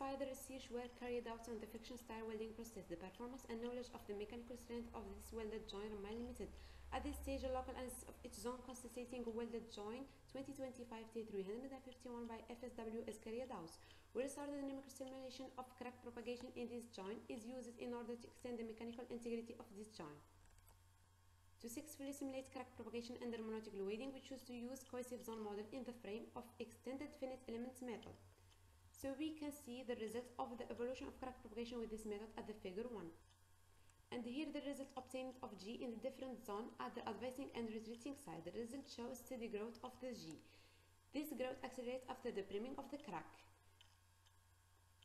the research work carried out on the friction stir welding process, the performance and knowledge of the mechanical strength of this welded joint remain limited. At this stage, a local analysis of each zone constituting a welded joint 2025 T351 by FSW is carried out. We started the numerical simulation of crack propagation in this joint is used in order to extend the mechanical integrity of this joint. To successfully simulate crack propagation under monotonic loading, we choose to use cohesive zone model in the frame of extended finite elements method. So we can see the result of the evolution of crack propagation with this method at the figure 1. And here the result obtained of G in the different zone at the advancing and retreating side. The result shows steady growth of the G. This growth accelerates after the priming of the crack.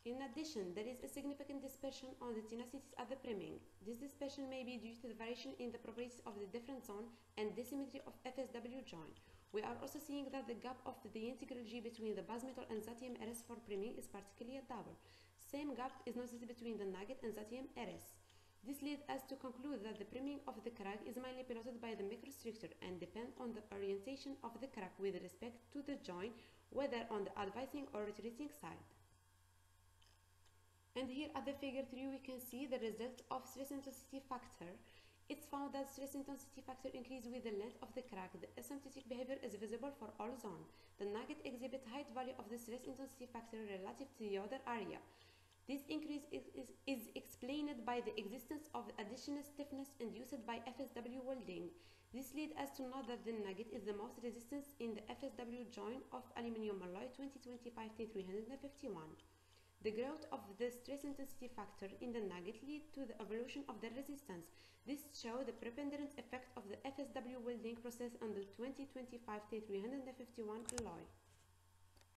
In addition, there is a significant dispersion on the tenacity at the priming. This dispersion may be due to the variation in the properties of the different zone and dissymmetry of FSW joint. We are also seeing that the gap of the integral G between the base metal and Zatium RS for priming is particularly double. Same gap is noticed between the nugget and Zatium RS. This leads us to conclude that the priming of the crack is mainly piloted by the microstructure and depends on the orientation of the crack with respect to the joint, whether on the advancing or retreating side. And here at the figure 3 we can see the result of stress intensity factor. It's found that stress intensity factor increases with the length of the crack. The asymptotic behavior is visible for all zones. The nugget exhibit height value of the stress intensity factor relative to the other area. This increase is, is, is, explained by the existence of additional stiffness induced by FSW welding. This leads us to know that the nugget is the most resistant in the FSW joint of aluminum alloy 2025 T351. The growth of the stress intensity factor in the nugget lead to the evolution of the resistance. This shows the preponderant effect of the FSW welding process on the 2025 T351 alloy.